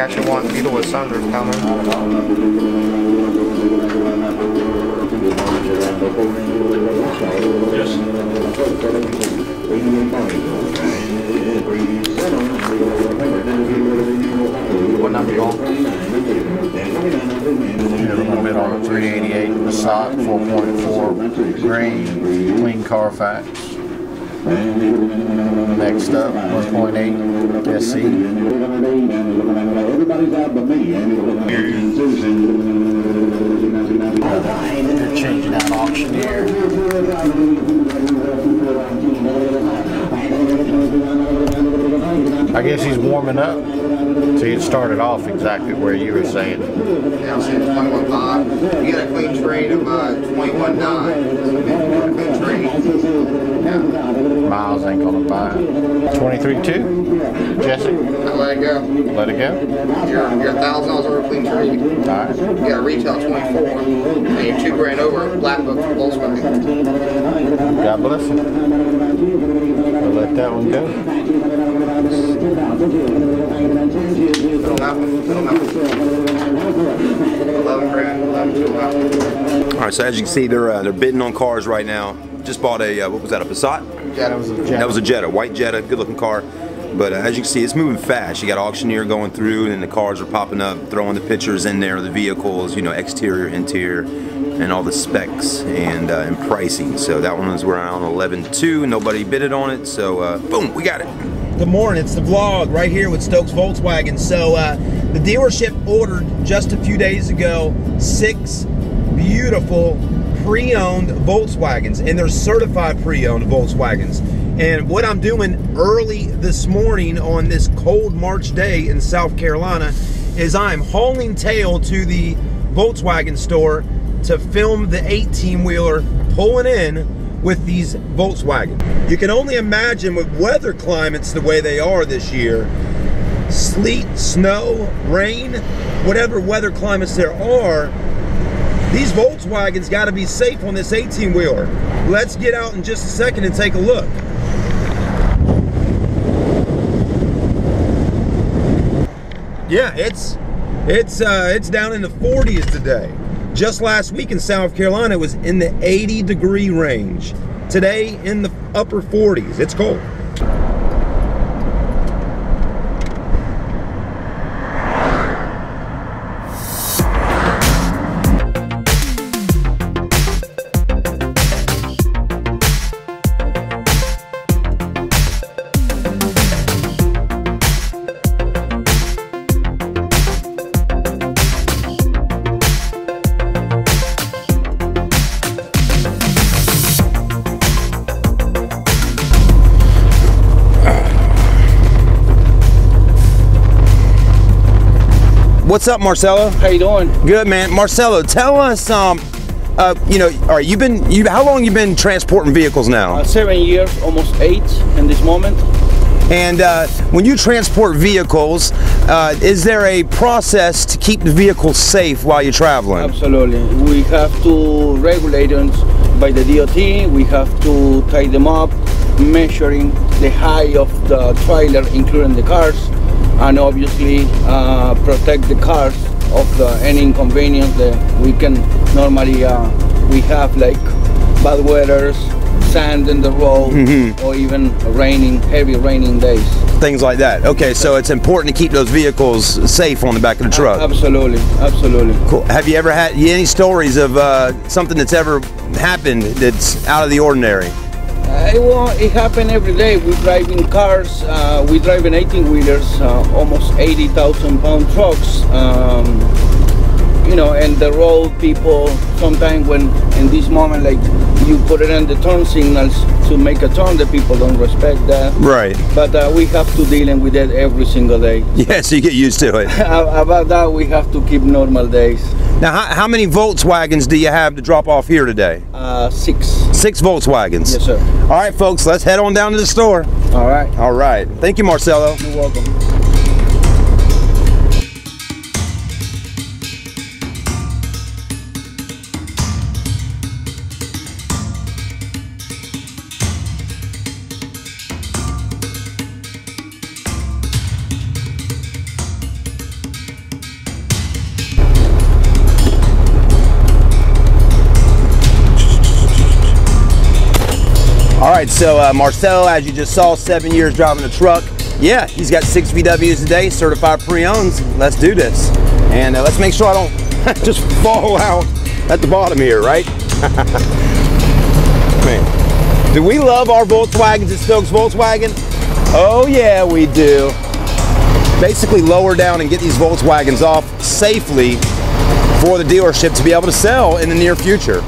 got you one Beetle with coming. What number you on? Yeah, we're gonna on a 388 Passat 4.4 green, clean Carfax. Next up, 1.8 SC. Everybody's out but me. And They're changing out auctioneer. I guess he's warming up. So it started off exactly where you were saying. Yeah, I'm saying 21.5. You got a clean trade of uh, 21.9. Clean trade. Yeah. Miles ain't gonna buy it. 23.2? Jesse, I let it go. let it go. You're, you're a thousand dollars over clean trade. You got a retail 24, and you're two grand over black book for Volkswagen. God bless him. We'll let that one go. Put on that one. Put on that one. 11 grand, 11. All right, so as you can see, they're uh, they're bidding on cars right now. Just bought a uh, what was that? A Passat? That was a That was a Jetta, white Jetta, good looking car. But uh, as you can see, it's moving fast. You got auctioneer going through, and the cars are popping up, throwing the pictures in there, the vehicles, you know, exterior, interior, and all the specs and uh, and pricing. So that one was around 11.2. Nobody bidded on it, so uh, boom, we got it. Good morning. It's the vlog right here with Stokes Volkswagen. So uh, the dealership ordered just a few days ago six beautiful pre-owned Volkswagens, and they're certified pre-owned Volkswagens. And what I'm doing early this morning on this cold March day in South Carolina is I'm hauling tail to the Volkswagen store to film the 18 wheeler pulling in with these Volkswagen. You can only imagine with weather climates the way they are this year sleet, snow, rain, whatever weather climates there are, these Volkswagens got to be safe on this 18 wheeler. Let's get out in just a second and take a look. Yeah, it's it's uh, it's down in the 40s today. Just last week in South Carolina, it was in the 80 degree range. Today in the upper 40s. It's cold. What's up, Marcelo? How you doing? Good, man. Marcelo, tell us, um, uh, you know, all right, you've been, you, how long you been transporting vehicles now? Uh, seven years, almost eight in this moment. And uh, when you transport vehicles, uh, is there a process to keep the vehicles safe while you're traveling? Absolutely. We have to regulations by the DOT. We have to tie them up, measuring the height of the trailer, including the cars, and obviously uh, protect the cars of the, any inconvenience that we can normally uh, we have like bad weathers, sand in the road, or even raining, heavy raining days. Things like that. Okay, so it's important to keep those vehicles safe on the back of the truck. Absolutely, absolutely. Cool. Have you ever had any stories of uh, something that's ever happened that's out of the ordinary? It, it happen every day. We driving cars. Uh, we driving 18 wheelers, uh, almost 80,000 pound trucks. Um, you know, and the road people sometimes when in this moment like you put it in the turn signals to make a turn, the people don't respect that. Right. But uh, we have to dealing with that every single day. Yeah, so you get used to it. About that, we have to keep normal days. Now, how, how many Volkswagens do you have to drop off here today? Uh, six. Six Volkswagens. Yes, sir. All right, folks, let's head on down to the store. All right. All right. Thank you, Marcelo. You're welcome. All right, so uh, Marcel, as you just saw, seven years driving a truck. Yeah, he's got six VWs today, certified pre-owns. Let's do this. And uh, let's make sure I don't just fall out at the bottom here, right? Man, do we love our Volkswagens at Stokes Volkswagen? Oh yeah, we do. Basically lower down and get these Volkswagens off safely for the dealership to be able to sell in the near future.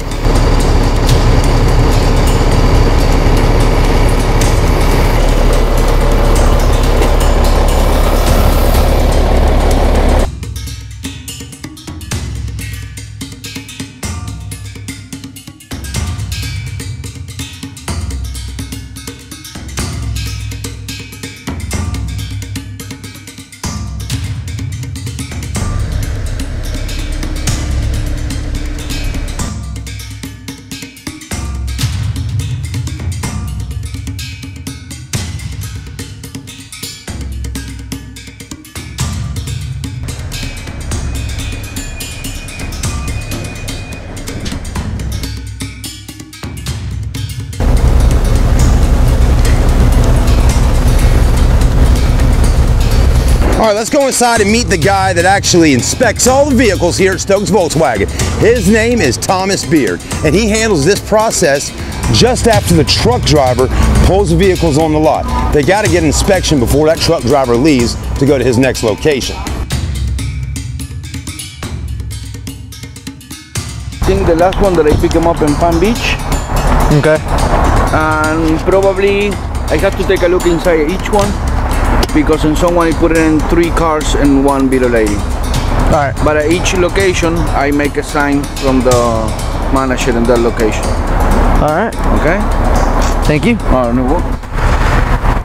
Let's go inside and meet the guy that actually inspects all the vehicles here at Stokes Volkswagen. His name is Thomas Beard, and he handles this process just after the truck driver pulls the vehicles on the lot. They got to get inspection before that truck driver leaves to go to his next location. I think the last one that I pick him up in Palm Beach. Okay. And probably I have to take a look inside each one because in some one I put it in three cars and one below lady. Alright. But at each location I make a sign from the manager in that location. Alright. Okay? Thank you. Oh, no, what?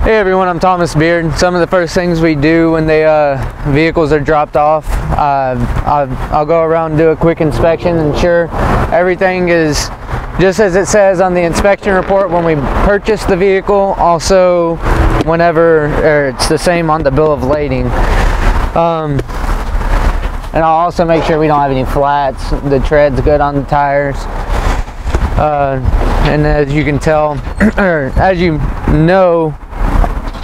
Hey everyone, I'm Thomas Beard. Some of the first things we do when the uh, vehicles are dropped off, uh, I'll, I'll go around and do a quick inspection, and ensure everything is just as it says on the inspection report when we purchase the vehicle. Also, whenever or it's the same on the bill of lading. Um, and I'll also make sure we don't have any flats. The tread's good on the tires. Uh, and as you can tell, or as you know,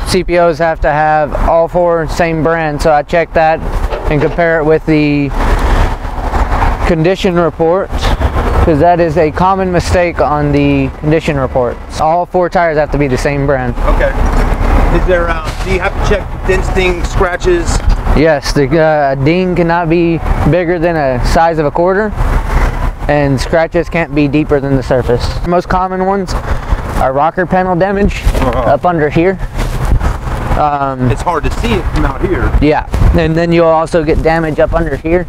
CPOs have to have all four same brand. So I check that and compare it with the condition report because that is a common mistake on the condition report. All four tires have to be the same brand. Okay. Is there, uh, do you have to check stings, scratches? Yes, the uh, ding cannot be bigger than a size of a quarter, and scratches can't be deeper than the surface. Most common ones are rocker panel damage up under here. Um, It's hard to see it from out here. yeah, and then you'll also get damage up under here.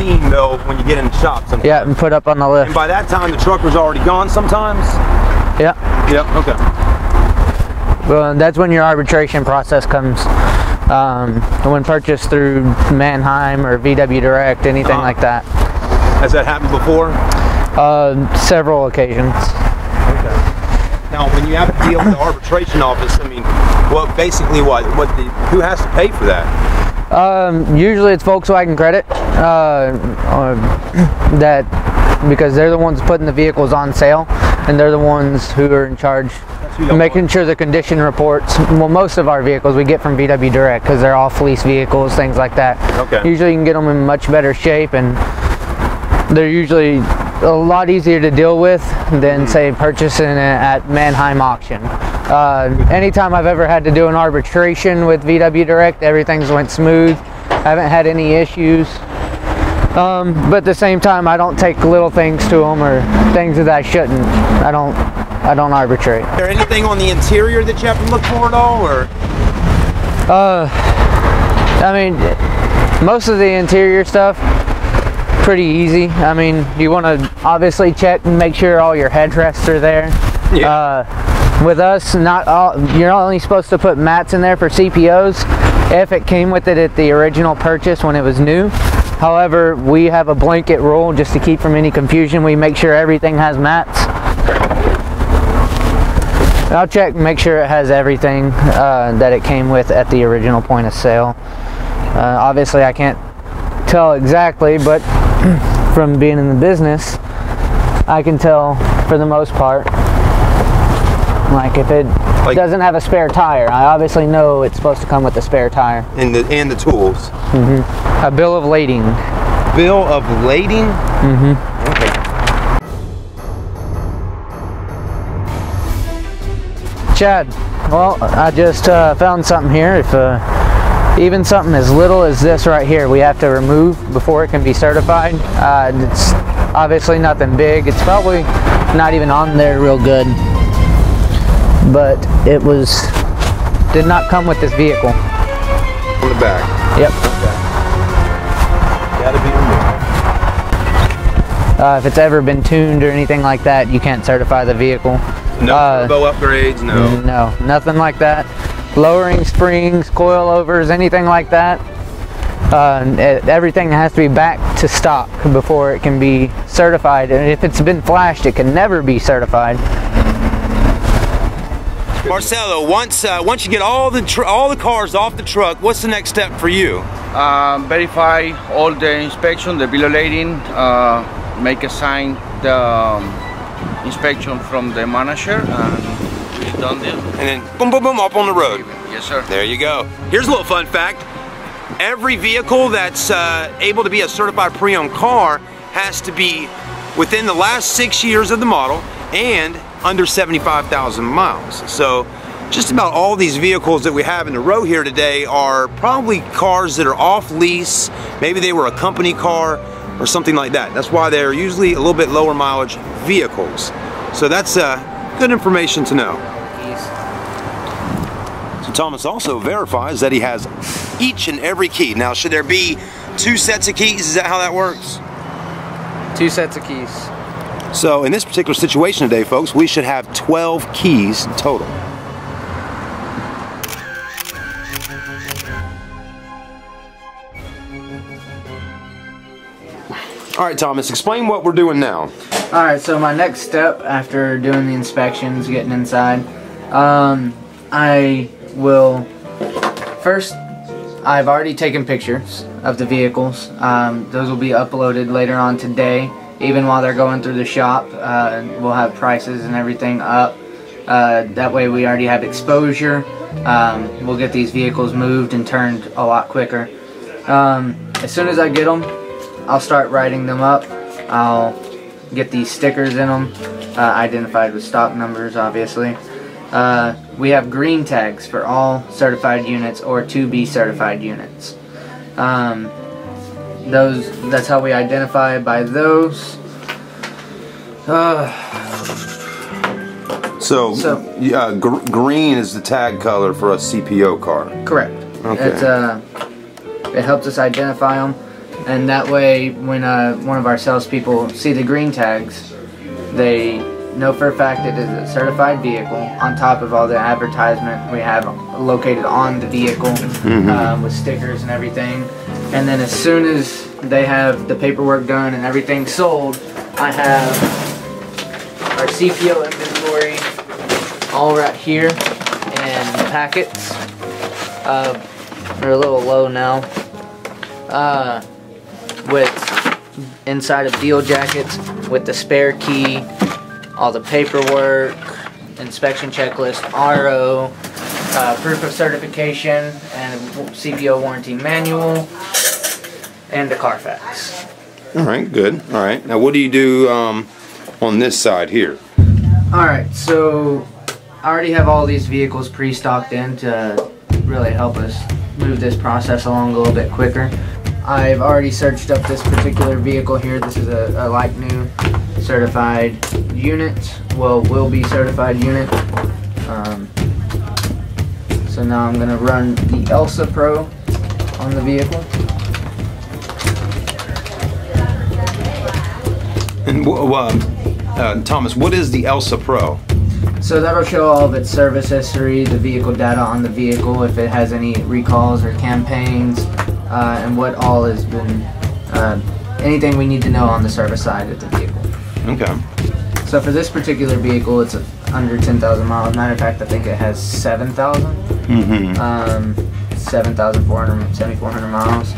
Okay. And that gets seen though when you get in the shop sometimes. Yeah, and put up on the And by that time the truck was already gone sometimes? Yeah, Yep, okay. well, that's when your arbitration process comes. Um, when purchased through Manheim or VW Direct, anything Uh-huh. like that. Has that happened before? Uh, several occasions. Okay. Now, when you have to deal with the arbitration office, I mean, well, basically what? What the, who has to pay for that? Um, usually it's Volkswagen Credit. Uh, uh, that because they're the ones putting the vehicles on sale, and they're the ones who are in charge making sure the condition reports. Well, most of our vehicles we get from VW Direct because they're all fleece vehicles, things like that. Okay. Usually you can get them in much better shape, and they're usually a lot easier to deal with than say purchasing it at Manheim auction. Uh, anytime I've ever had to do an arbitration with VW Direct, everything's went smooth. I haven't had any issues. Um, but at the same time, I don't take little things to them or things that I shouldn't. I don't. I don't arbitrate. Is there anything on the interior that you have to look for at all, or? Uh, I mean, most of the interior stuff pretty easy. I mean, you want to obviously check and make sure all your headrests are there. Yeah. Uh, with us, not all. You're only supposed to put mats in there for CPOs if it came with it at the original purchase when it was new. However, we have a blanket rule just to keep from any confusion. We make sure everything has mats. I'll check and make sure it has everything uh, that it came with at the original point of sale. Uh, obviously, I can't tell exactly, but from being in the business, I can tell for the most part. Like if it Like- doesn't have a spare tire, I obviously know it's supposed to come with a spare tire. And the and the tools. Mm-hmm. A bill of lading. Bill of lading. Mm-hmm. Okay. Chad, well, I just uh, found something here. If uh, even something as little as this right here, we have to remove before it can be certified. Uh, it's obviously nothing big. It's probably not even on there real good, but it was did not come with this vehicle. On the back. Yep. Gotta be removed. Uh, if it's ever been tuned or anything like that, you can't certify the vehicle. No Uh, turbo upgrades. No. No, nothing like that. Lowering springs, coilovers, anything like that. Uh, it- everything has to be back to stock before it can be certified. And if it's been flashed, it can never be certified. Marcelo, once uh, once you get all the tr- all the cars off the truck, what's the next step for you? Um, verify all the inspection, the bill of lading, uh, make a sign the um, inspection from the manager, and we done this. And then boom, boom, boom, up on the road. Yes, sir. There you go. Here's a little fun fact. Every vehicle that's uh, able to be a certified pre-owned car has to be within the last six years of the model and under 75,000 miles. So just about all these vehicles that we have in the row here today are probably cars that are off lease. Maybe they were a company car or something like that. That's why they're usually a little bit lower mileage vehicles. So that's uh, good information to know. Thomas also verifies that he has each and every key. Now, should there be two sets of keys? Is that how that works? Two sets of keys. So in this particular situation today, folks, we should have 12 keys total. All right, Thomas, explain what we're doing now. All right, so my next step after doing the inspections, getting inside, um, I will first. I've already taken pictures of the vehicles. Um, those will be uploaded later on today. Even while they're going through the shop, uh, we'll have prices and everything up. Uh, that way, we already have exposure. Um, we'll get these vehicles moved and turned a lot quicker. Um, as soon as I get them, I'll start writing them up. I'll get these stickers in them, uh, identified with stock numbers, obviously. We have green tags for all certified units or to be certified units. Um, those that's how we identify by those. Uh, So, So- yeah, gr- green is the tag color for a CPO car. correct. Okay. It's, uh, it helps us identify them, and that way, when uh, one of our salespeople see the green tags, they know for a fact it is a certified vehicle. On top of all the advertisement we have located on the vehicle um, with stickers and everything, and then as soon as they have the paperwork done and everything sold, I have our CPO inventory all right here in packets. Uh, they're a little low now. Uh, with inside of deal jackets with the spare key, all the paperwork, inspection checklist, RO, uh, proof of certification, and CPO warranty manual, and the Carfax. All right, good. All right. Now, what do you do um, on this side here? Alright, so I already have all these vehicles pre-stocked in to really help us move this process along a little bit quicker. I've already searched up this particular vehicle here. This is a, a like new certified unit. Well, will be certified unit. Um, so now I'm gonna run the Elsa Pro on the vehicle. And uh, uh, Thomas, what is the Elsa Pro? So that'll show all of its service history, the vehicle data on the vehicle, if it has any recalls or campaigns, uh, and what all has been, uh, anything we need to know on the service side of the vehicle. Okay. So for this particular vehicle, it's under 10,000 miles. Matter of fact, I think it has 7,000, Mm-hmm. um, 7,400, 7,400 miles.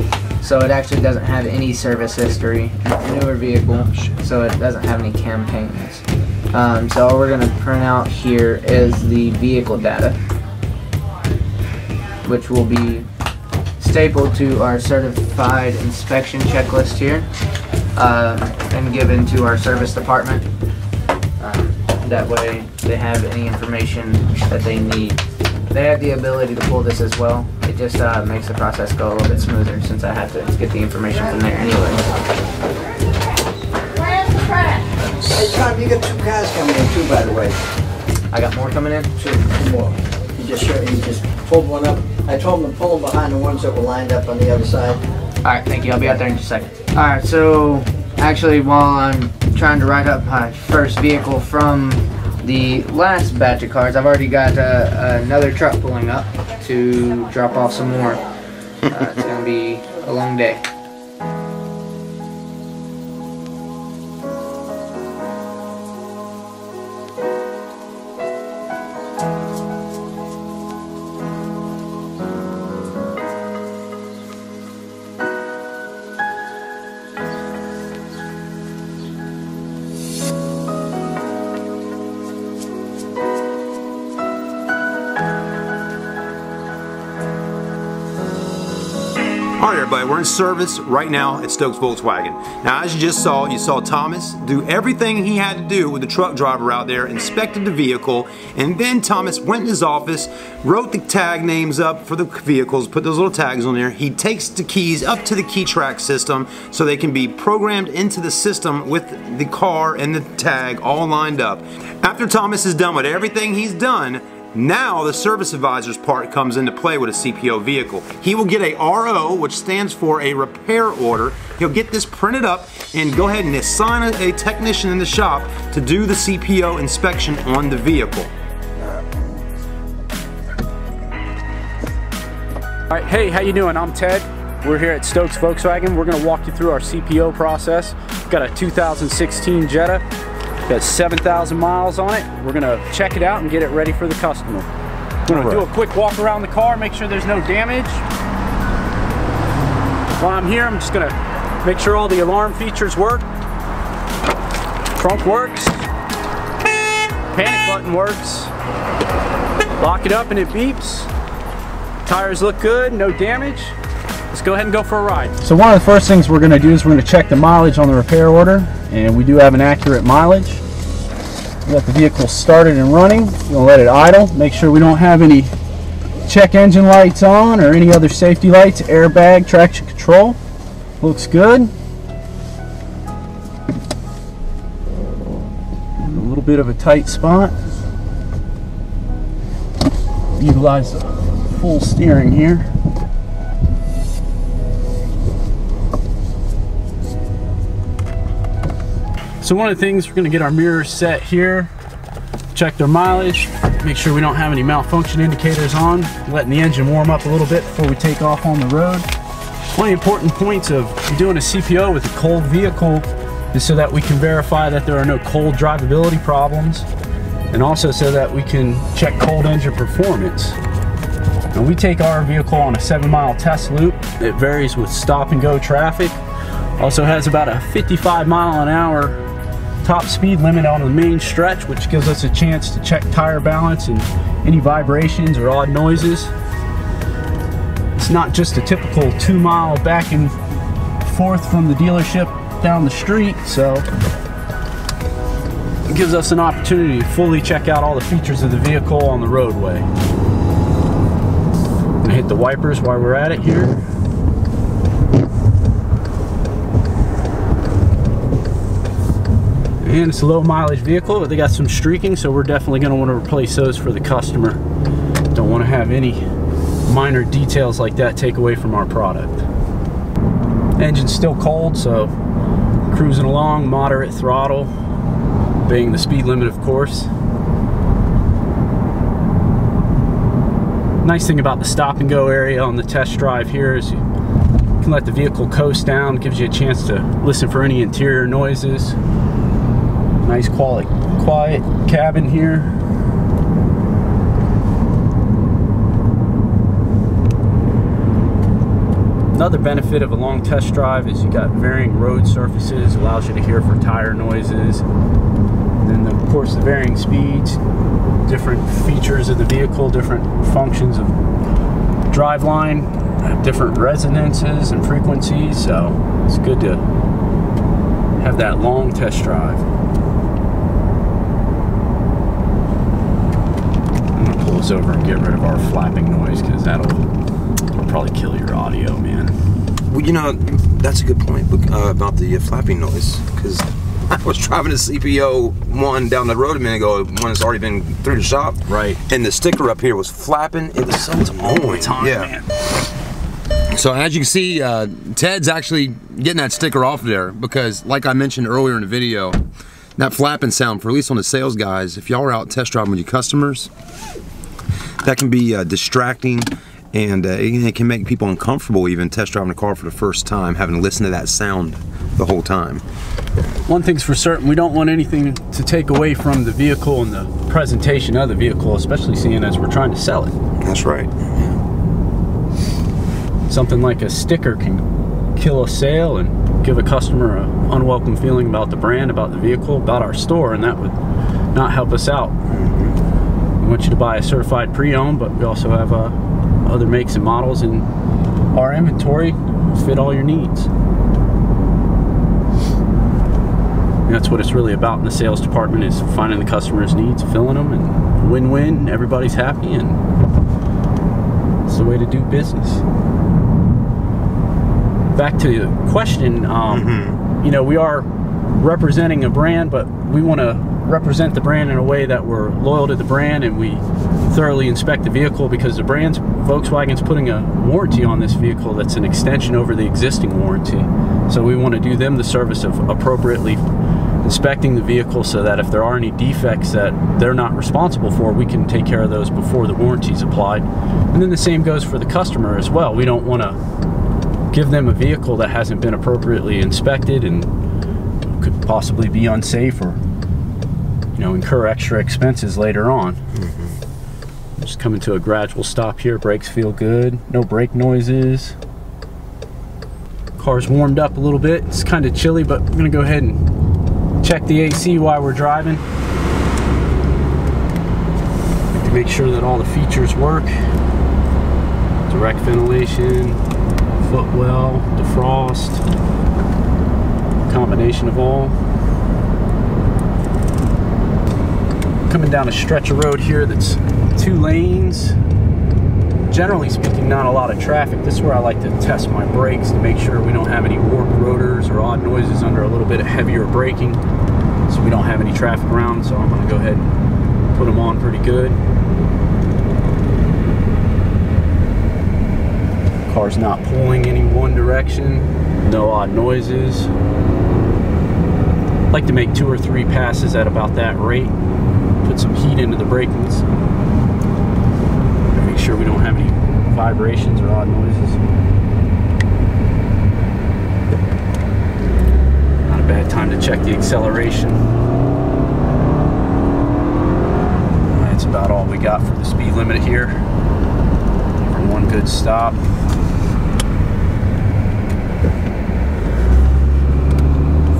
So it actually doesn't have any service history. It's a newer vehicle, so it doesn't have any campaigns. Um, so all we're going to print out here is the vehicle data, which will be stapled to our certified inspection checklist here uh, and given to our service department. Um, that way they have any information that they need. They have the ability to pull this as well. It just uh, makes the process go a little bit smoother since I have to get the information from there anyway. Where's the crash? Hey Tom, you got two cars coming in too, by the way. I got more coming in? Two, two more. You just you just pulled one up. I told them to pull them behind the ones that were lined up on the other side. Alright, thank you. I'll be out there in just a second. Alright, so actually while I'm trying to write up my first vehicle from the last batch of cars, I've already got uh, another truck pulling up to drop off some more. Uh, it's going to be a long day. Service right now at Stokes Volkswagen. Now, as you just saw, you saw Thomas do everything he had to do with the truck driver out there, inspected the vehicle, and then Thomas went in his office, wrote the tag names up for the vehicles, put those little tags on there. He takes the keys up to the KeyTrak system so they can be programmed into the system with the car and the tag all lined up. After Thomas is done with everything he's done, now the service advisor's part comes into play with a CPO vehicle. He will get a RO, which stands for a repair order. He'll get this printed up and go ahead and assign a, technician in the shop to do the CPO inspection on the vehicle. All right, hey, how you doing? I'm Ted. We're here at Stokes Volkswagen. We're gonna walk you through our CPO process. Got a 2016 Jetta, got 7,000 miles on it. We're gonna check it out and get it ready for the customer. We're gonna do a quick walk around the car, make sure there's no damage. While I'm here, I'm just gonna make sure all the alarm features work. Trunk works. Panic button works. Lock it up and it beeps. Tires look good, no damage. Let's go ahead and go for a ride. So one of the first things we're going to do is we're to check the mileage on the repair order and we do have an accurate mileage. Got the vehicle started and running. We're to let it idle. Make sure we don't have any check engine lights on or any other safety lights, airbag, traction control. Looks good. A little bit of a tight spot. Utilize the full steering here. So one of the things, we're gonna get our mirrors set here, check their mileage, make sure we don't have any malfunction indicators on, letting the engine warm up a little bit before we take off on the road. One of the important points of doing a CPO with a cold vehicle is so that we can verify that there are no cold drivability problems and also so that we can check cold engine performance. And we take our vehicle on a seven mile test loop. It varies with stop and go traffic. Also has about a 55 mile an hour top speed limit on the main stretch, which gives us a chance to check tire balance and any vibrations or odd noises. It's not just a typical two mile back and forth from the dealership down the street, so it gives us an opportunity to fully check out all the features of the vehicle on the roadway. Gonna hit the wipers while we're at it here. And it's a low mileage vehicle, but they got some streaking, so we're definitely gonna wanna replace those for the customer. Don't wanna have any minor details like that take away from our product. Engine's still cold, so cruising along, moderate throttle, being the speed limit, of course. Nice thing about the stop and go area on the test drive here is you can let the vehicle coast down, gives you a chance to listen for any interior noises. Nice quality, quiet cabin here. Another benefit of a long test drive is you got varying road surfaces, allows you to hear for tire noises. And then of course, the varying speeds, different features of the vehicle, different functions of driveline, different resonances and frequencies. So it's good to have that long test drive. I'm gonna pull this over and get rid of our flapping noise because that'll, that'll probably kill your audio, man. Well, you know, that's a good point uh, about the uh, flapping noise because I was driving a CPO one down the road a minute ago, one that's already been through the shop. Right. And the sticker up here was flapping. It was so annoying. Time, yeah. man. So as you can see, uh, Ted's actually getting that sticker off there because, like I mentioned earlier in the video, that flapping sound, for at least on the sales guys, if y'all are out test driving with your customers, that can be uh, distracting and uh, it, it can make people uncomfortable even test driving a car for the first time, having to listen to that sound the whole time. One thing's for certain, we don't want anything to take away from the vehicle and the presentation of the vehicle, especially seeing as we're trying to sell it. That's right. Something like a sticker can kill a sale and give a customer an unwelcome feeling about the brand, about the vehicle, about our store, and that would not help us out. Want you to buy a certified pre-owned, but we also have uh, other makes and models in our inventory to fit all your needs. And that's what it's really about in the sales department is finding the customer's needs, filling them, and win-win, everybody's happy, and it's the way to do business. Back to the question, um, you know, we are representing a brand, but we want to represent the brand in a way that we're loyal to the brand and we thoroughly inspect the vehicle because the brand's Volkswagen's putting a warranty on this vehicle that's an extension over the existing warranty. So we want to do them the service of appropriately inspecting the vehicle so that if there are any defects that they're not responsible for, we can take care of those before the warranty is applied. And then the same goes for the customer as well. We don't want to give them a vehicle that hasn't been appropriately inspected and could possibly be unsafe or know incur extra expenses later on. Mm-hmm. Just coming to a gradual stop here. Brakes feel good. No brake noises. Car's warmed up a little bit. It's kind of chilly, but I'm gonna go ahead and check the AC while we're driving to make sure that all the features work. Direct ventilation, footwell, defrost, combination of all. Coming down a stretch of road here that's two lanes. Generally speaking, not a lot of traffic. This is where I like to test my brakes to make sure we don't have any warped rotors or odd noises under a little bit of heavier braking. So we don't have any traffic around. So I'm gonna go ahead and put them on pretty good. Car's not pulling any one direction. No odd noises. like to make two or three passes at about that rate. Put some heat into the brakings. Make sure we don't have any vibrations or odd noises. Not a bad time to check the acceleration. That's about all we got for the speed limit here. For one good stop.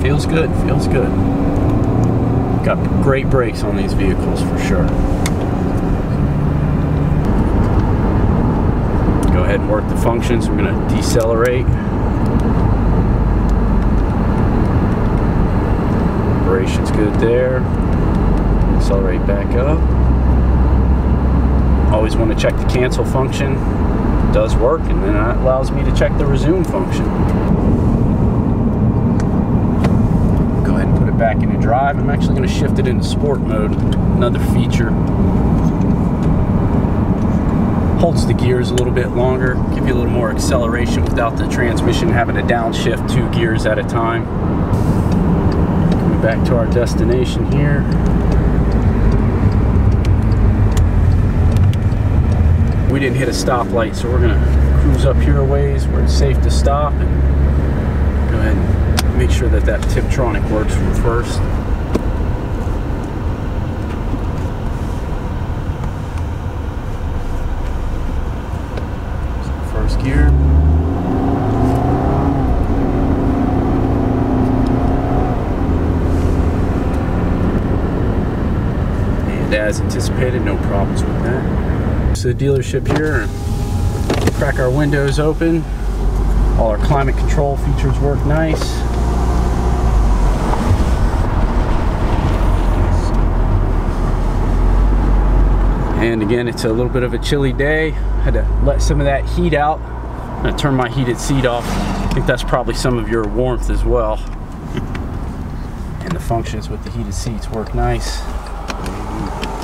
Feels good, feels good. Got great brakes on these vehicles for sure. Go ahead and work the functions. We're going to decelerate. Operation's good there. Accelerate back up. Always want to check the cancel function. It does work, and then that allows me to check the resume function. Back into drive. I'm actually going to shift it into sport mode, another feature. Holds the gears a little bit longer, give you a little more acceleration without the transmission having to downshift two gears at a time. Coming back to our destination here. We didn't hit a stoplight, so we're going to cruise up here a ways where it's safe to stop and go ahead and make sure that that Tiptronic works first. First gear. And as anticipated, no problems with that. So the dealership here, crack our windows open. All our climate control features work nice. And again, it's a little bit of a chilly day. Had to let some of that heat out. Gonna turn my heated seat off. I think that's probably some of your warmth as well. and the functions with the heated seats work nice.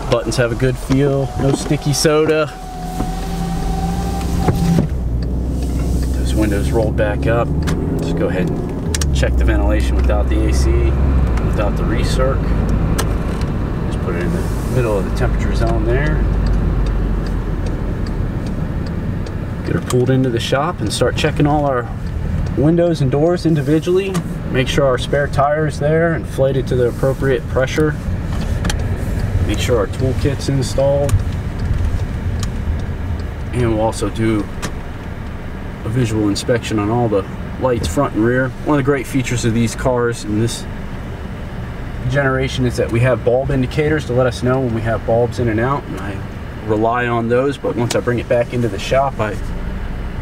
Buttons have a good feel, no sticky soda. Those windows rolled back up. Just go ahead and check the ventilation without the AC, without the recirc. Just put it in the middle of the temperature zone there. Get her pulled into the shop and start checking all our windows and doors individually. Make sure our spare tire is there, inflated to the appropriate pressure. Make sure our toolkit's installed. And we'll also do a visual inspection on all the lights front and rear. One of the great features of these cars and this generation is that we have bulb indicators to let us know when we have bulbs in and out and I rely on those but once I bring it back into the shop I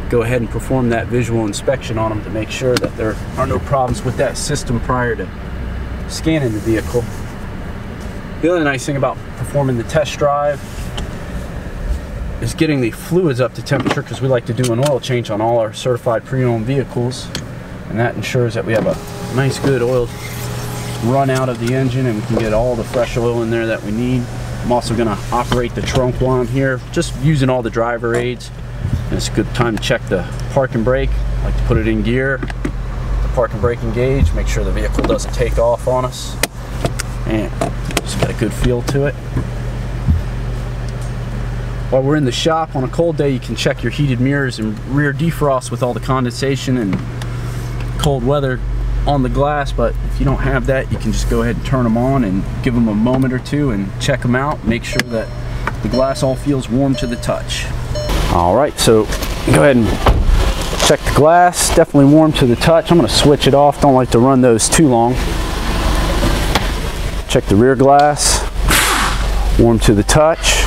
go ahead and perform that visual inspection on them to make sure that there are no problems with that system prior to scanning the vehicle. The other nice thing about performing the test drive is getting the fluids up to temperature because we like to do an oil change on all our certified pre-owned vehicles and that ensures that we have a nice good oil run out of the engine and we can get all the fresh oil in there that we need. I'm also going to operate the trunk while I'm here, just using all the driver aids. And it's a good time to check the park and brake. I like to put it in gear, the park and brake engage, make sure the vehicle doesn't take off on us. And just got a good feel to it. While we're in the shop on a cold day, you can check your heated mirrors and rear defrost with all the condensation and cold weather on the glass, but if you don't have that, you can just go ahead and turn them on and give them a moment or two and check them out. Make sure that the glass all feels warm to the touch. All right, so go ahead and check the glass. Definitely warm to the touch. I'm gonna switch it off. Don't like to run those too long. Check the rear glass. Warm to the touch.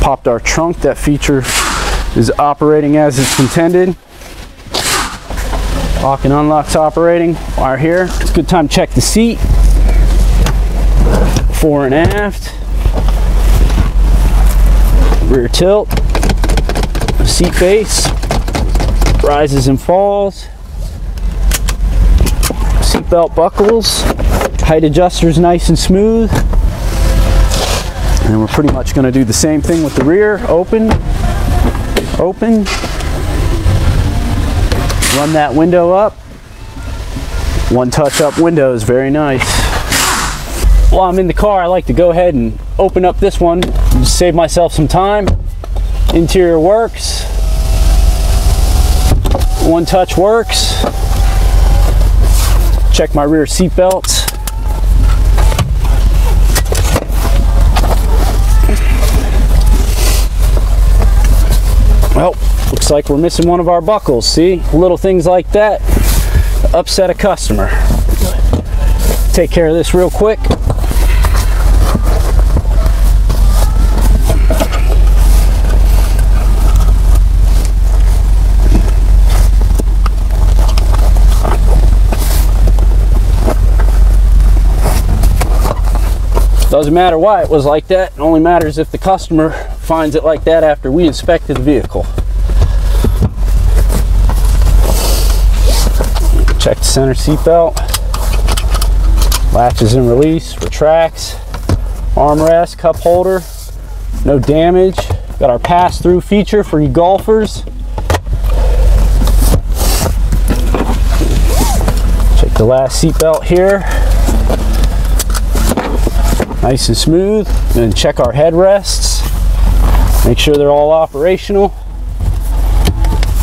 Popped our trunk. That feature is operating as it's intended. Lock and unlock's operating. While here, it's a good time to check the seat. Fore and aft. Rear tilt. Seat base. Rises and falls. Seat belt buckles. Height adjuster's nice and smooth. And we're pretty much going to do the same thing with the rear. Open. Open run that window up. One touch up window is very nice. While I'm in the car, I like to go ahead and open up this one, save myself some time. Interior works. One touch works. Check my rear seat belts. Well, looks like we're missing one of our buckles. See, little things like that upset a customer. Take care of this real quick. Doesn't matter why it was like that. It only matters if the customer finds it like that after we inspected the vehicle. Check the center seat belt. Latches and release, retracts. Armrest, cup holder. No damage. Got our pass-through feature for you golfers. Check the last seat belt here nice and smooth. And check our headrests. Make sure they're all operational.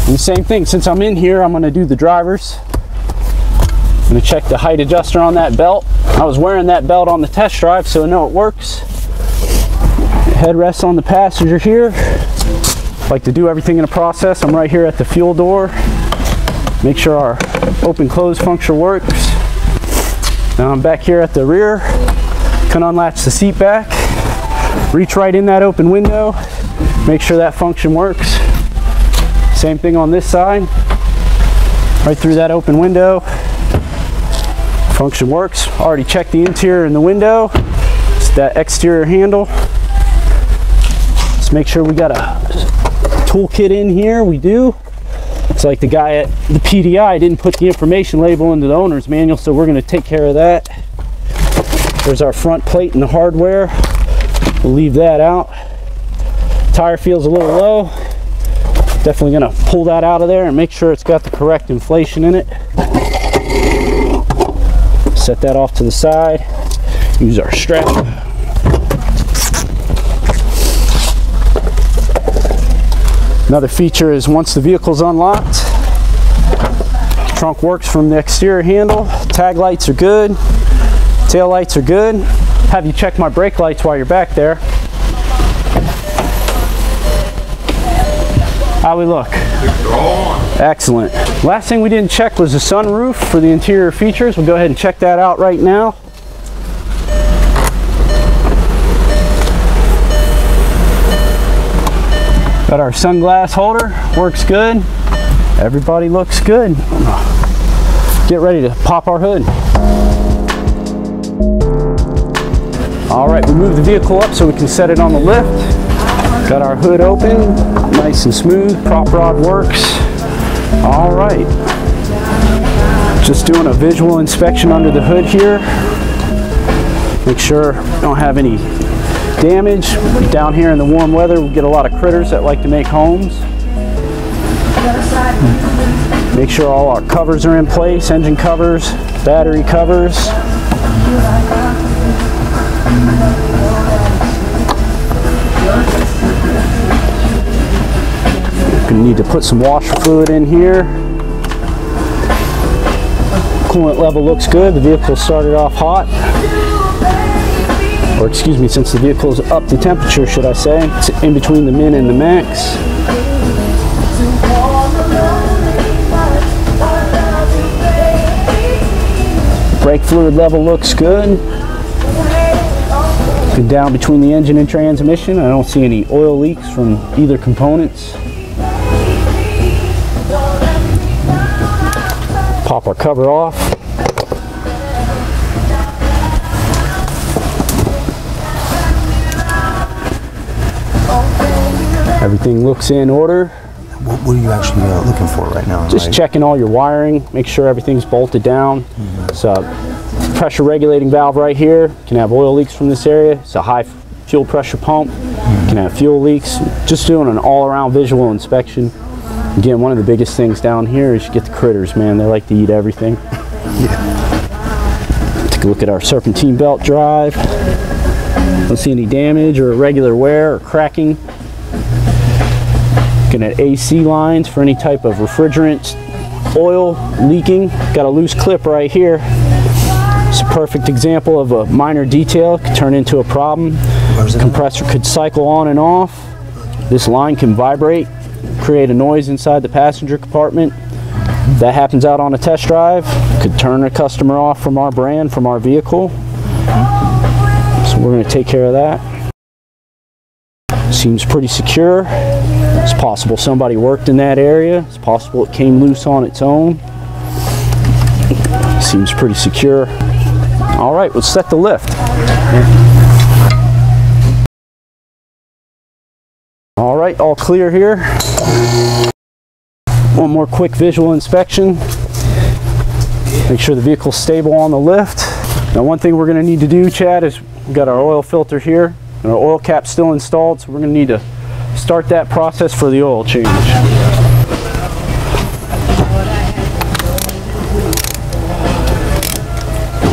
And same thing, since I'm in here, I'm gonna do the drivers. I'm gonna check the height adjuster on that belt. I was wearing that belt on the test drive, so I know it works. Headrest on the passenger here. Like to do everything in a process. I'm right here at the fuel door. Make sure our open close function works. Now I'm back here at the rear can unlatch the seat back, reach right in that open window, make sure that function works. Same thing on this side, right through that open window. Function works. Already checked the interior and the window. It's that exterior handle. Let's make sure we got a toolkit in here. We do. It's like the guy at the PDI didn't put the information label into the owner's manual, so we're going to take care of that. There's our front plate and the hardware. We'll leave that out. Tire feels a little low. Definitely going to pull that out of there and make sure it's got the correct inflation in it. Set that off to the side. Use our strap. Another feature is once the vehicle's unlocked, trunk works from the exterior handle. Tag lights are good. Tail lights are good. Have you check my brake lights while you're back there. How we look? Excellent. Last thing we didn't check was the sunroof for the interior features. We'll go ahead and check that out right now. Got our sunglass holder, works good. Everybody looks good. Get ready to pop our hood. All right, we moved the vehicle up so we can set it on the lift. Got our hood open, nice and smooth, prop rod works. All right. Just doing a visual inspection under the hood here. Make sure we don't have any damage. Down here in the warm weather, we get a lot of critters that like to make homes. Make sure all our covers are in place, engine covers, battery covers. Need to put some washer fluid in here. Coolant level looks good. The vehicle started off hot or excuse me, since the vehicle is up to temperature, should I say, it's in between the min and the max. Brake fluid level looks good. Down between the engine and transmission. I don't see any oil leaks from either components. Our cover off. Everything looks in order. What, what are you actually uh, looking for right now? Just Like- checking all your wiring, make sure everything's bolted down. It's a pressure regulating valve right here. Can have oil leaks from this area. It's a high fuel pressure pump. Can have fuel leaks. Just doing an all-around visual inspection. Again, one of the biggest things down here is you get the critters, man. They like to eat everything. Take a look at our serpentine belt drive. Don't see any damage or irregular wear or cracking. Looking at AC lines for any type of refrigerant, oil leaking. Got a loose clip right here. It's a perfect example of a minor detail. Could turn into a problem. The compressor could cycle on and off. This line can vibrate, create a noise inside the passenger compartment. That happens out on a test drive. Could turn a customer off from our brand, from our vehicle. So we're going to take care of that. Seems pretty secure. It's possible somebody worked in that area. It's possible it came loose on its own. Seems pretty secure. All right, let's set the lift. All right, all clear here. One more quick visual inspection. Make sure the vehicle's stable on the lift. Now one thing we're gonna need to do, Chad, is we've got our oil filter here and our oil cap still installed, so we're gonna need to start that process for the oil change.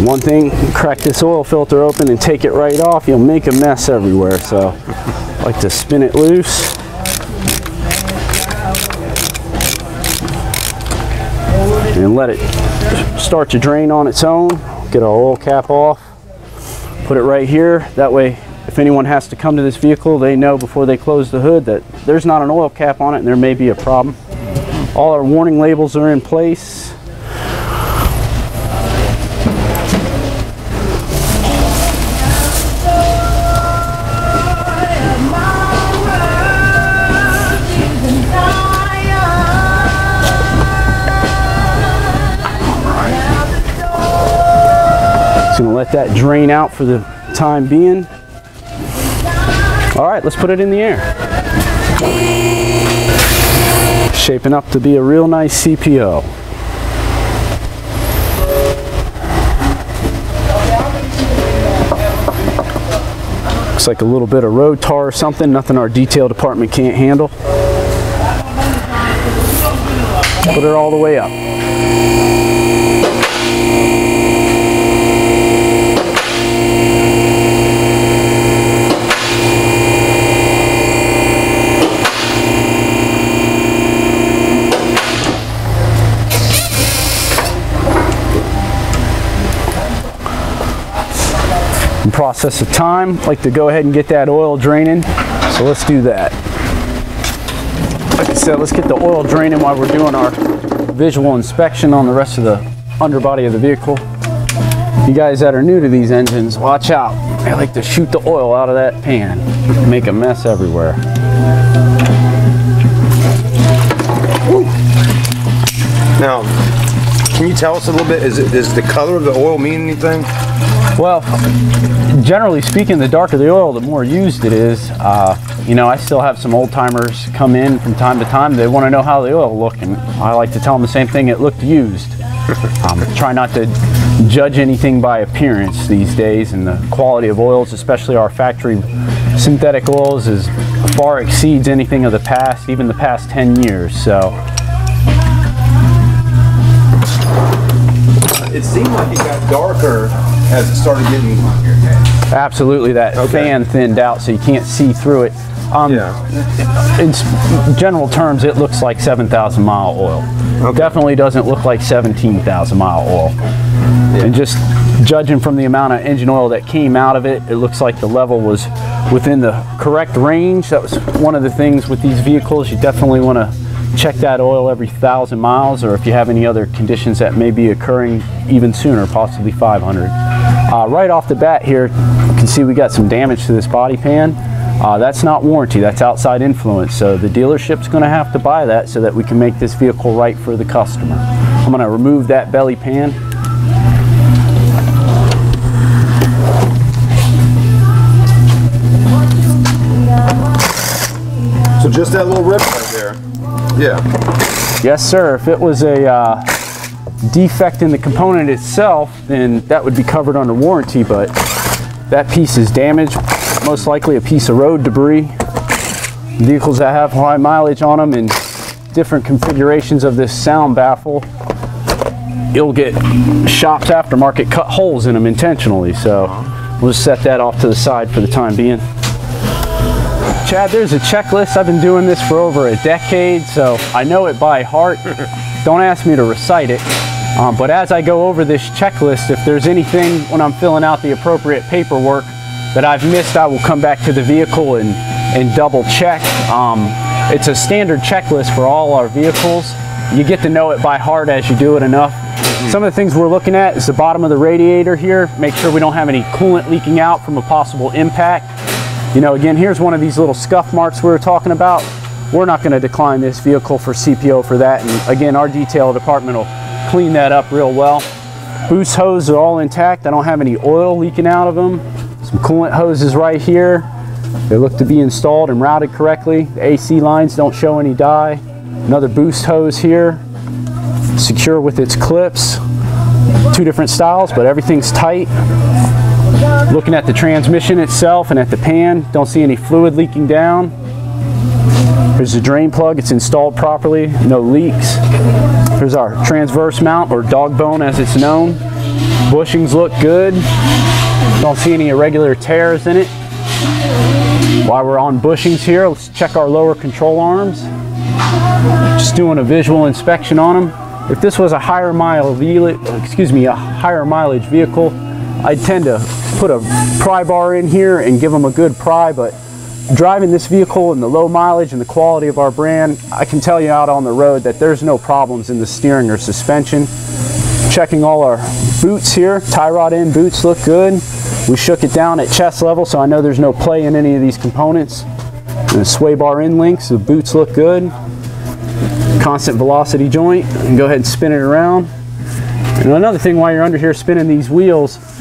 One thing, crack this oil filter open and take it right off, you'll make a mess everywhere. So like to spin it loose. And let it start to drain on its own. Get our oil cap off. Put it right here. That way, if anyone has to come to this vehicle, they know before they close the hood that there's not an oil cap on it and there may be a problem. All our warning labels are in place. Let that drain out for the time being. All right, let's put it in the air. Shaping up to be a real nice CPO. Looks like a little bit of road tar or something, nothing our detail department can't handle. Put it all the way up. Process of time, like to go ahead and get that oil draining. So let's do that. Like I said, let's get the oil draining while we're doing our visual inspection on the rest of the underbody of the vehicle. You guys that are new to these engines, watch out. I like to shoot the oil out of that pan, make a mess everywhere. Now, can you tell us a little bit? Is it does the color of the oil mean anything? Well, generally speaking, the darker the oil, the more used it is. Uh, you know, I still have some old timers come in from time to time. They want to know how the oil look, and I like to tell them the same thing. It looked used. Um, try not to judge anything by appearance these days, and the quality of oils, especially our factory synthetic oils, is far exceeds anything of the past, even the past 10 years. So. It seemed like it got darker as it started getting. Absolutely, that Okay. fan thinned out so you can't see through it. Um, Yeah. In general terms, it looks like 7,000 mile oil. Definitely doesn't look like 17,000 mile oil. And just judging from the amount of engine oil that came out of it, it looks like the level was within the correct range. That was one of the things with these vehicles. You definitely want to check that oil every thousand miles, or if you have any other conditions that may be occurring even sooner, possibly 500. Uh, right off the bat here, you can see we got some damage to this body pan. Uh, that's not warranty, that's outside influence. So the dealership's going to have to buy that so that we can make this vehicle right for the customer. I'm going to remove that belly pan. So just that little rip right there. Yeah. Yes, sir. If it was a uh, defect in the component itself, then that would be covered under warranty, but that piece is damaged, most likely a piece of road debris. Vehicles that have high mileage on them and different configurations of this sound baffle, you'll get shops aftermarket cut holes in them intentionally, so we'll just set that off to the side for the time being. Chad, there's a checklist. I've been doing this for over a decade, so I know it by heart. Don't ask me to recite it. Um, but as I go over this checklist, if there's anything when I'm filling out the appropriate paperwork that I've missed, I will come back to the vehicle and, and double check. Um, it's a standard checklist for all our vehicles. You get to know it by heart as you do it enough. Some of the things we're looking at is the bottom of the radiator here. Make sure we don't have any coolant leaking out from a possible impact. You know, again, here's one of these little scuff marks we were talking about. We're not going to decline this vehicle for CPO for that. And again, our detail department will clean that up real well. Boost hoses are all intact. I don't have any oil leaking out of them. Some coolant hoses right here. They look to be installed and routed correctly. The AC lines don't show any dye. Another boost hose here, secure with its clips. Two different styles, but everything's tight. Looking at the transmission itself and at the pan, don't see any fluid leaking down. There's the drain plug, it's installed properly, no leaks. Here's our transverse mount or dog bone as it's known. Bushings look good. Don't see any irregular tears in it. While we're on bushings here, let's check our lower control arms. Just doing a visual inspection on them. If this was a higher mile, excuse me, a higher mileage vehicle, I tend to put a pry bar in here and give them a good pry, but driving this vehicle and the low mileage and the quality of our brand, I can tell you out on the road that there's no problems in the steering or suspension. Checking all our boots here, tie rod end boots look good. We shook it down at chest level so I know there's no play in any of these components. And the sway bar end links, the boots look good. Constant velocity joint, and go ahead and spin it around. And another thing while you're under here spinning these wheels,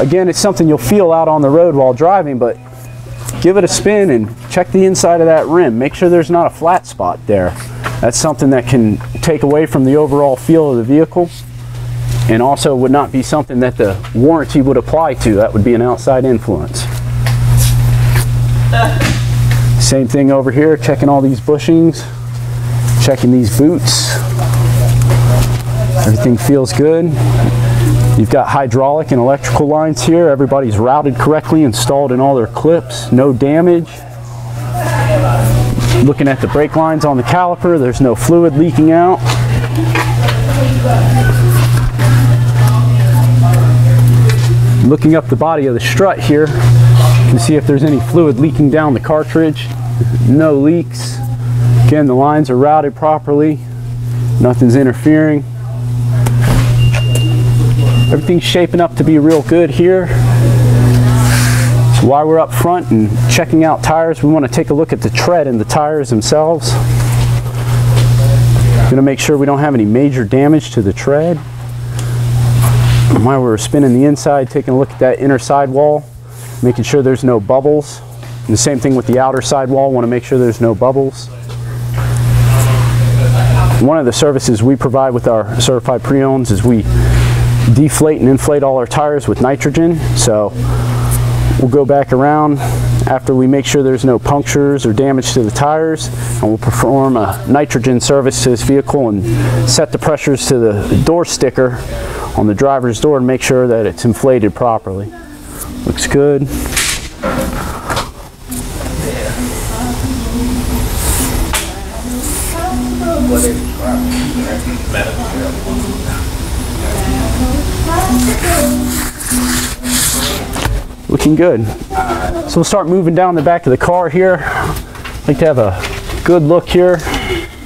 Again, it's something you'll feel out on the road while driving, but give it a spin and check the inside of that rim. Make sure there's not a flat spot there. That's something that can take away from the overall feel of the vehicle and also would not be something that the warranty would apply to. That would be an outside influence. Same thing over here, checking all these bushings, checking these boots. Everything feels good. You've got hydraulic and electrical lines here. Everybody's routed correctly, installed in all their clips, no damage. Looking at the brake lines on the caliper, there's no fluid leaking out. Looking up the body of the strut here, you can see if there's any fluid leaking down the cartridge. No leaks. Again, the lines are routed properly. Nothing's interfering. Everything's shaping up to be real good here. So while we're up front and checking out tires, we want to take a look at the tread and the tires themselves. Going to make sure we don't have any major damage to the tread. And while we're spinning the inside, taking a look at that inner sidewall, making sure there's no bubbles. And the same thing with the outer sidewall, want to make sure there's no bubbles. One of the services we provide with our certified pre-owns is we deflate and inflate all our tires with nitrogen. So we'll go back around after we make sure there's no punctures or damage to the tires and we'll perform a nitrogen service to this vehicle and set the pressures to the door sticker on the driver's door and make sure that it's inflated properly. Looks good. Looking good. So we'll start moving down the back of the car here. Like to have a good look here.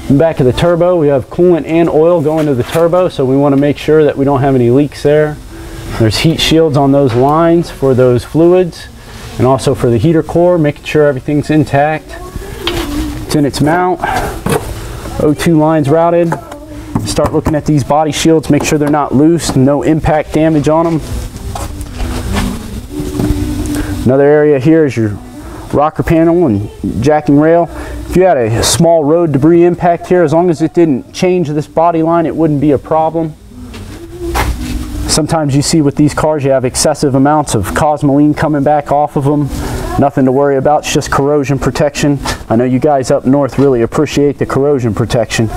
In back of the turbo, we have coolant and oil going to the turbo, so we want to make sure that we don't have any leaks there. There's heat shields on those lines for those fluids and also for the heater core, making sure everything's intact. It's in its mount. O2 lines routed. Start looking at these body shields, make sure they're not loose, no impact damage on them. Another area here is your rocker panel and jacking rail. If you had a small road debris impact here, as long as it didn't change this body line, it wouldn't be a problem. Sometimes you see with these cars, you have excessive amounts of cosmoline coming back off of them. Nothing to worry about, it's just corrosion protection. I know you guys up north really appreciate the corrosion protection.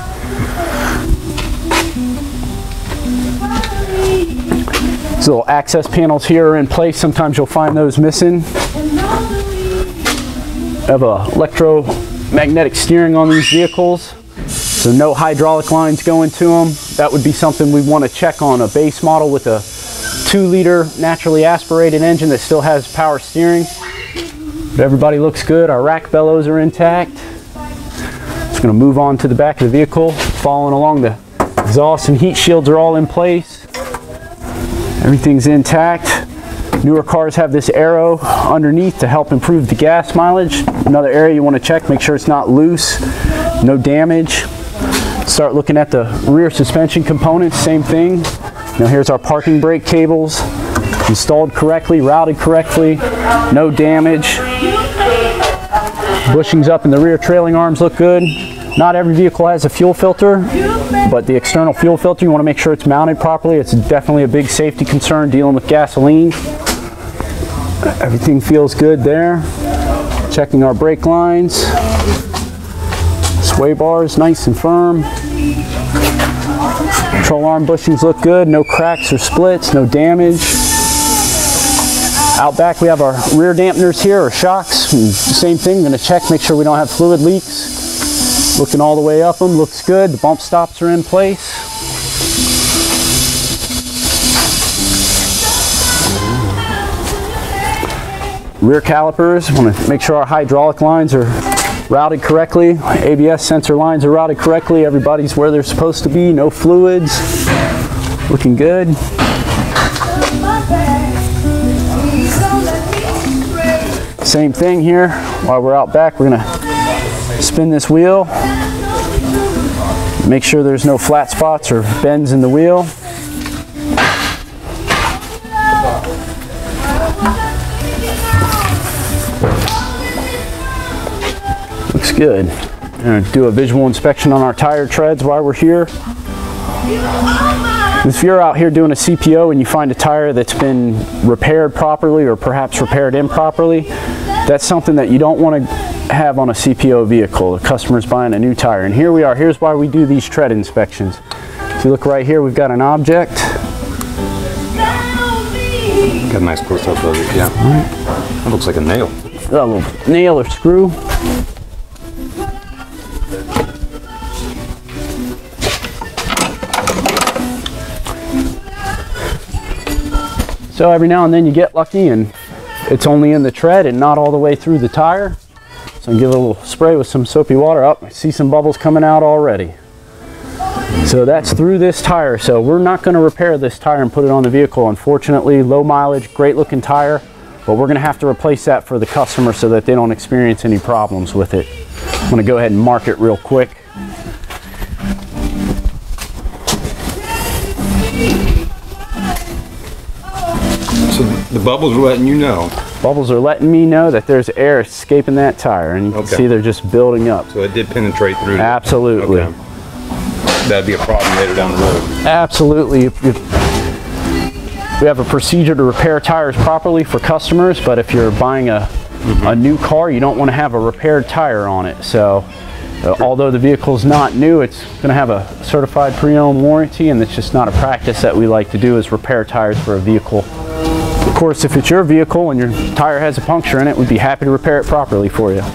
These little access panels here are in place. Sometimes you'll find those missing. Have a electromagnetic steering on these vehicles. So no hydraulic lines going to them. That would be something we want to check on a base model with a two liter naturally aspirated engine that still has power steering. But everybody looks good. Our rack bellows are intact. Going to move on to the back of the vehicle. Following along the exhaust and heat shields are all in place. Everything's intact. Newer cars have this arrow underneath to help improve the gas mileage. Another area you want to check, make sure it's not loose, no damage. Start looking at the rear suspension components, same thing. Now here's our parking brake cables, installed correctly, routed correctly, no damage. Bushings up in the rear trailing arms look good. Not every vehicle has a fuel filter, but the external fuel filter, you want to make sure it's mounted properly. It's definitely a big safety concern dealing with gasoline. Everything feels good there. Checking our brake lines. Sway bars nice and firm. Control arm bushings look good. No cracks or splits, no damage. Out back we have our rear dampeners here or shocks. Same thing, to check, make sure we don't have fluid leaks. Looking all the way up them, looks good. The bump stops are in place. Rear calipers, want to make sure our hydraulic lines are routed correctly. ABS sensor lines are routed correctly. Everybody's where they're supposed to be. No fluids. Looking good. Same thing here. While we're out back, we're gonna Spin this wheel. Make sure there's no flat spots or bends in the wheel. Looks good. And do a visual inspection on our tire treads while we're here. If you're out here doing a CPO and you find a tire that's been repaired properly or perhaps repaired improperly, that's something that you don't want to have on a CPO vehicle. The customer's buying a new tire. And here we are. Here's why we do these tread inspections. If you look right here, we've got an object. Got a nice close up of it, yeah. That looks like a nail. A little nail or screw. So every now and then you get lucky and it's only in the tread and not all the way through the tire. So I give it a little spray with some soapy water up. I see some bubbles coming out already. So that's through this tire. So we're not going to repair this tire and put it on the vehicle. Unfortunately, low mileage, great looking tire, but we're going to have to replace that for the customer so that they don't experience any problems with it. I'm going to go ahead and mark it real quick. So the bubbles are letting you know. Bubbles are letting me know that there's air escaping that tire, and you can see they're just building up. So it did penetrate through. Absolutely. Okay. That'd be a problem later down the road. Absolutely. If- if- we have a procedure to repair tires properly for customers, but if you're buying a, a new car, you don't want to have a repaired tire on it. So, uh, although the vehicle is not new, it's going to have a certified pre-owned warranty, and it's just not a practice that we like to do is repair tires for a vehicle. Of course, if it's your vehicle and your tire has a puncture in it, we'd be happy to repair it properly for you. All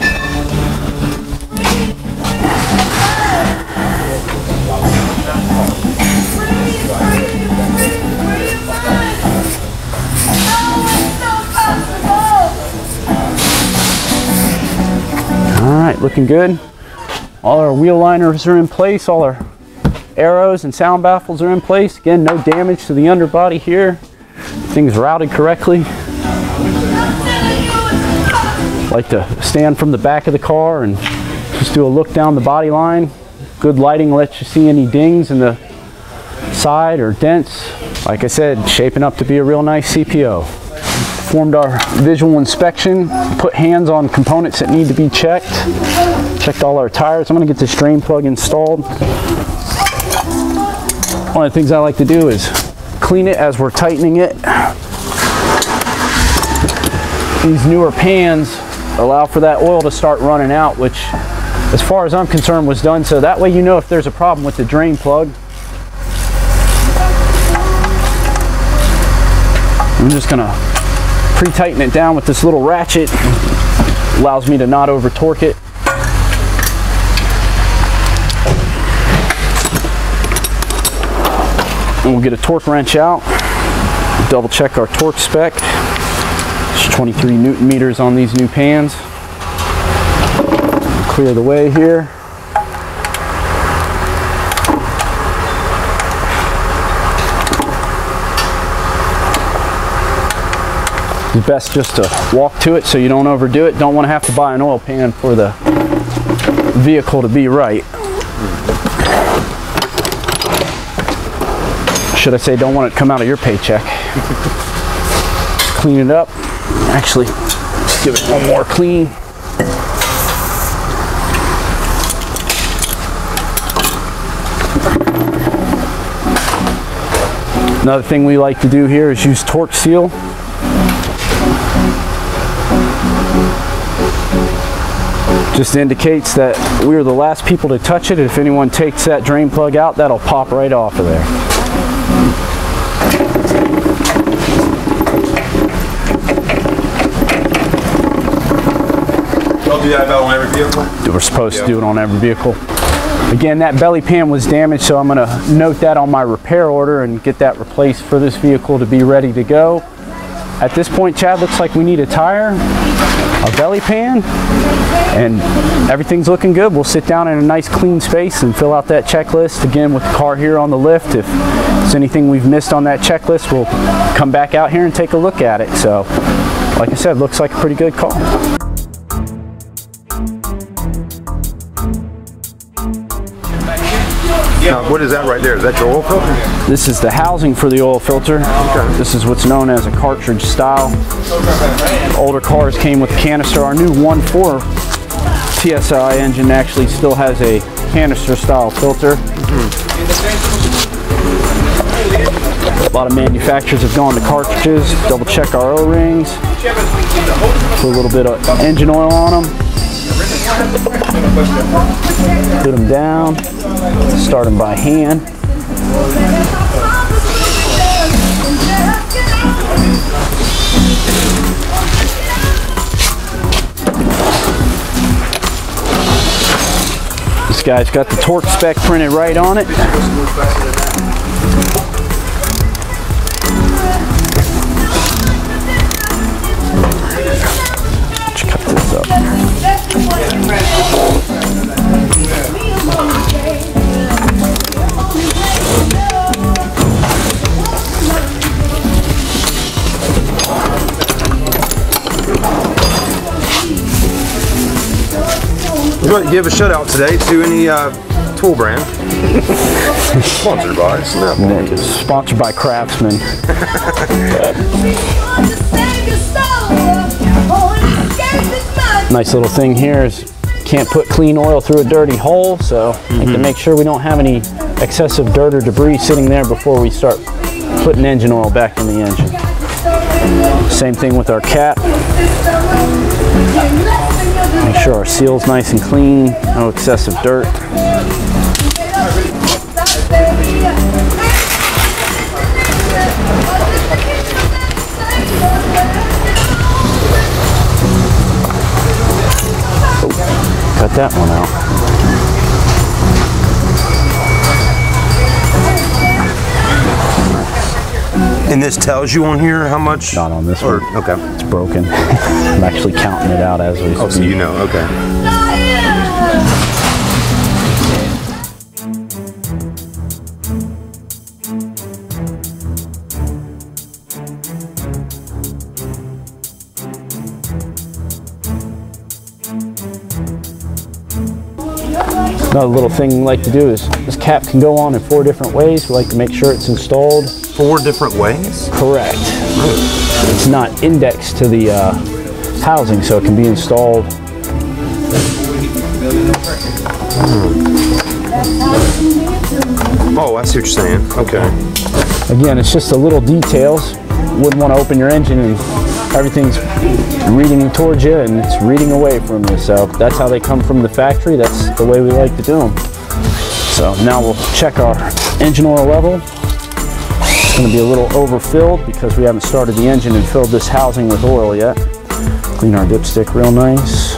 right, looking good. All our wheel liners are in place. All our arrows and sound baffles are in place. Again, no damage to the underbody here. Things routed correctly. Like to stand from the back of the car and just do a look down the body line. Good lighting lets you see any dings in the side or dents. Like I said, shaping up to be a real nice CPO performed our visual inspection, put hands on components that need to be checked, checked all our tires. I'm going to get this drain plug installed. One of the things I like to do is clean it as we're tightening it. These newer pans allow for that oil to start running out, which as far as I'm concerned was done so that way you know if there's a problem with the drain plug. I'm just gonna pre-tighten it down with this little ratchet. Allows me to not over torque it. We'll get a torque wrench out. Double check our torque spec. It's 23 newton meters on these new pans. Clear the way here. It's best just to walk to it so you don't overdo it. Don't want to have to buy an oil pan for the vehicle to be right. Should I say don't want it to come out of your paycheck. Clean it up. Actually, just give it one more clean. Another thing we like to do here is use torque seal. Just indicates that we're the last people to touch it. If anyone takes that drain plug out, that'll pop right off of there. Don't do that about on every vehicle? We're supposed to do it on every vehicle. Again, that belly pan was damaged, so I'm going to note that on my repair order and get that replaced for this vehicle to be ready to go. At this point, Chad, looks like we need a tire, a belly pan, and everything's looking good. We'll sit down in a nice clean space and fill out that checklist. Again, with the car here on the lift, if there's anything we've missed on that checklist, we'll come back out here and take a look at it. So, like I said, looks like a pretty good car. Yeah. What is that right there? Is that your oil filter? This is the housing for the oil filter. This is what's known as a cartridge style. Older cars came with a canister. Our new 1.4 TSI engine actually still has a canister style filter. A lot of manufacturers have gone to cartridges, double check our O-rings, put a little bit of engine oil on them, put them down, start them by hand. This guy's got the torque spec printed right on it. You want to give a shout out today to any uh, tool brand? Sponsored by Snap. Sponsored by Craftsman. Nice little thing here is can't put clean oil through a dirty hole, so we need to make sure we don't have any excessive dirt or debris sitting there before we start putting engine oil back in the engine. Same thing with our cap. Make sure our seal's nice and clean, no excessive dirt. Oh, cut that one out. And this tells you on here how much? Not on this Or, one. okay. It's broken. I'm actually counting it out as we Oh, so you know, okay. Another little thing we like to do is this cap can go on in four different ways. We like to make sure it's installed Four different ways? correct. It's not indexed to the uh, housing, so it can be installed. Oh, I see what you're saying. Okay. Again, it's just the little details. Wouldn't want to open your engine and everything's reading towards you and it's reading away from you. So that's how they come from the factory. That's the way we like to do them. So now we'll check our engine oil level. Going to be a little overfilled because we haven't started the engine and filled this housing with oil yet. Clean our dipstick real nice.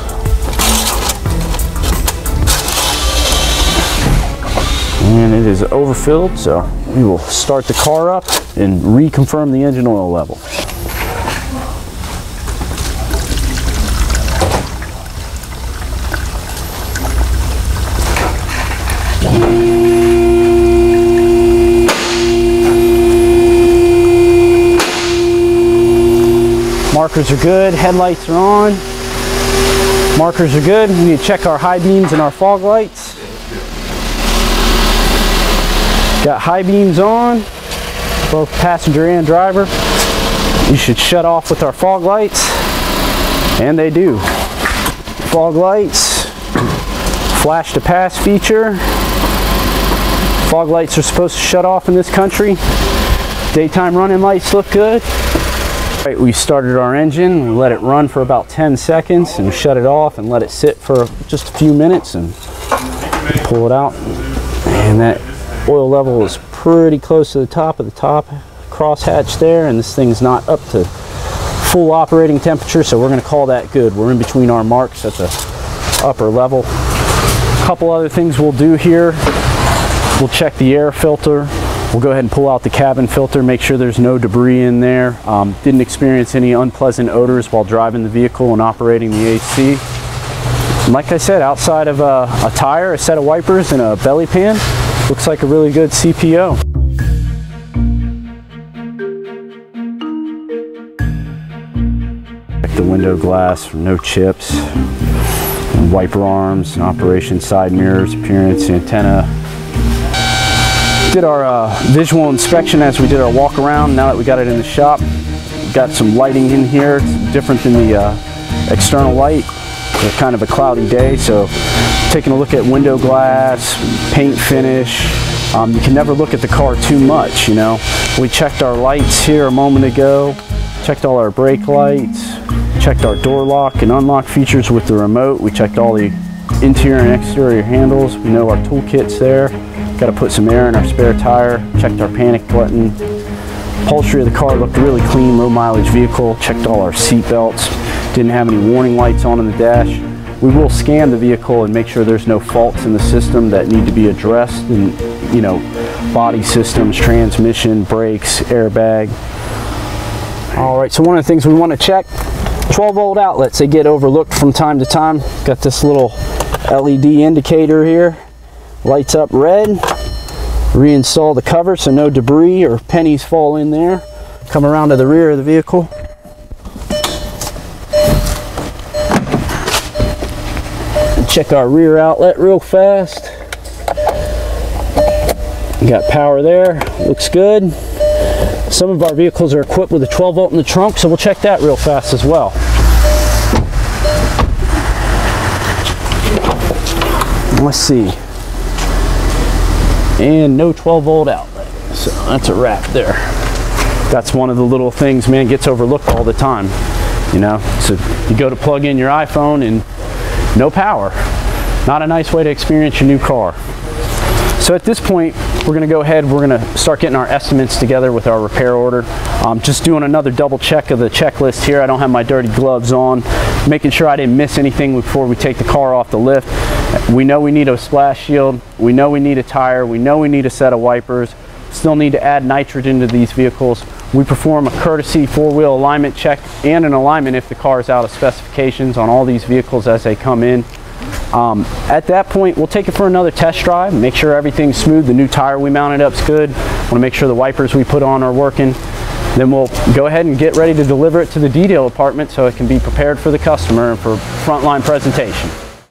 And it is overfilled, so we will start the car up and reconfirm the engine oil level. Markers are good, headlights are on. Markers are good. We need to check our high beams and our fog lights. Got high beams on, both passenger and driver. You should shut off with our fog lights, and they do. Fog lights, flash to pass feature. Fog lights are supposed to shut off in this country. Daytime running lights look good. Right, we started our engine, we let it run for about 10 seconds and shut it off and let it sit for just a few minutes and pull it out. And that oil level is pretty close to the top of the top crosshatch there and this thing's not up to full operating temperature so we're going to call that good. We're in between our marks at the upper level. A couple other things we'll do here. We'll check the air filter. We'll go ahead and pull out the cabin filter, make sure there's no debris in there. Um, didn't experience any unpleasant odors while driving the vehicle and operating the AC. And like I said, outside of a, a tire, a set of wipers, and a belly pan, looks like a really good CPO. The window glass no chips, wiper arms, operation side mirrors, appearance, antenna, did our uh, visual inspection as we did our walk around. Now that we got it in the shop, got some lighting in here, it's different than the uh, external light. It's kind of a cloudy day, so taking a look at window glass, paint finish. Um, you can never look at the car too much, you know. We checked our lights here a moment ago, checked all our brake lights, checked our door lock and unlock features with the remote. We checked all the interior and exterior handles. We know our toolkit's there. Got to put some air in our spare tire. Checked our panic button. Upholstery of the car looked really clean, low mileage vehicle. Checked all our seat belts. Didn't have any warning lights on in the dash. We will scan the vehicle and make sure there's no faults in the system that need to be addressed and you know body systems, transmission, brakes, airbag. All right, so one of the things we want to check 12 volt outlets, they get overlooked from time to time. Got this little LED indicator here, lights up red. Reinstall the cover so no debris or pennies fall in there. Come around to the rear of the vehicle. And check our rear outlet real fast. Got power there, looks good. Some of our vehicles are equipped with a 12 volt in the trunk, so we'll check that real fast as well. Let's see. And no 12 volt outlet. So that's a wrap there. That's one of the little things, man, gets overlooked all the time. You know, so you go to plug in your iPhone and no power. Not a nice way to experience your new car. So at this point, we're gonna go ahead, we're gonna start getting our estimates together with our repair order. Um, just doing another double check of the checklist here. I don't have my dirty gloves on, making sure I didn't miss anything before we take the car off the lift. We know we need a splash shield, we know we need a tire, we know we need a set of wipers, still need to add nitrogen to these vehicles. We perform a courtesy four-wheel alignment check and an alignment if the car is out of specifications on all these vehicles as they come in. Um, at that point, we'll take it for another test drive, make sure everything's smooth, the new tire we mounted up's good, want to make sure the wipers we put on are working. Then we'll go ahead and get ready to deliver it to the detail department so it can be prepared for the customer and for frontline presentation.